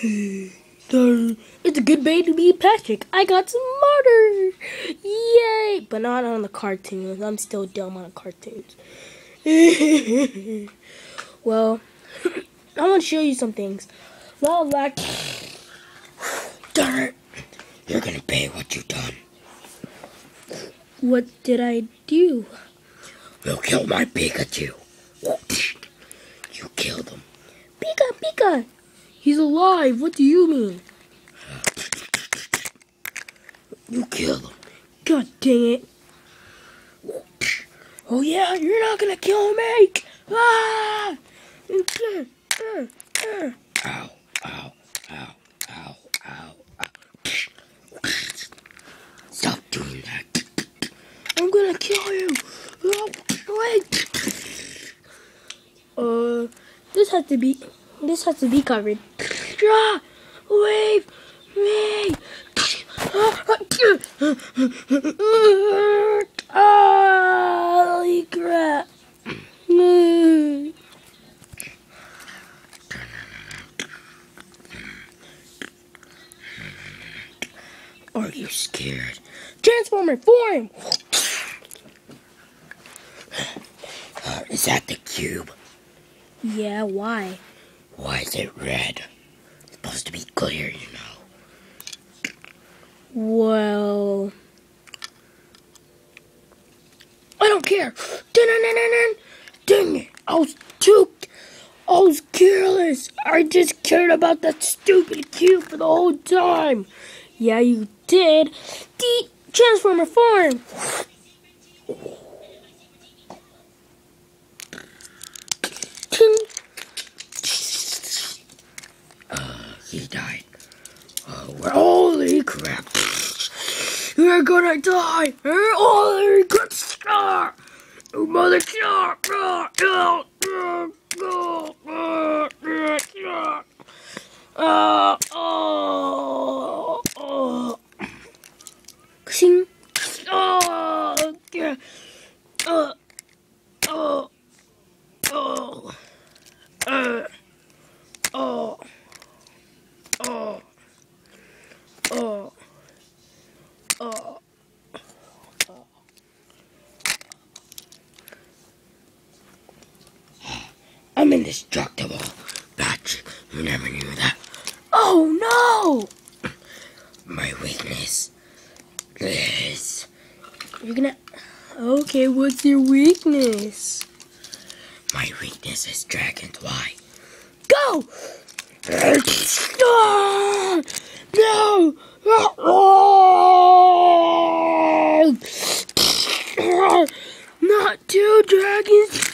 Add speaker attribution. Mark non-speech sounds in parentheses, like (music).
Speaker 1: Darn. It's a good day to be Patrick. I got smarter. Yay! But not on the cartoons. I'm still dumb on the cartoons. (laughs) well, I want to show you some things. Well, like,
Speaker 2: darn it. You're gonna pay what you done.
Speaker 1: What did I do?
Speaker 2: You killed my Pikachu. (laughs) You killed him.
Speaker 1: Pika, Pika! He's alive. What do you mean?
Speaker 2: You killed him.
Speaker 1: God dang it. Oh yeah, you're not gonna kill me! Ah!
Speaker 2: Ow, ow, ow, ow, ow, ow. Stop doing that.
Speaker 1: I'm gonna kill you! Oh, wait! Uh, this has to be, this has to be covered. Ah! Wave me! Holy crap!
Speaker 2: Are you scared?
Speaker 1: Transformer form!
Speaker 2: Uh, is that the cube?
Speaker 1: Yeah, why?
Speaker 2: Why is it red? It's supposed to be clear, you know.
Speaker 1: Well, I don't care. Dang it! I was too. I was careless. I just cared about that stupid cube for the whole time. Yeah, you did. The Transformer form.
Speaker 2: He died. Oh, holy crap. You're gonna die. Holy crap. You eh, mother uh, oh, oh.
Speaker 1: Xing.
Speaker 2: Oh, yeah. Uh, oh, oh, uh, oh, oh, oh, oh. I'm indestructible. Patrick, you never knew that.
Speaker 1: Oh no!
Speaker 2: My weakness is.
Speaker 1: You're gonna. Okay, what's your weakness?
Speaker 2: My weakness is dragon's why.
Speaker 1: Go!
Speaker 2: Ah! No! Not two dragons!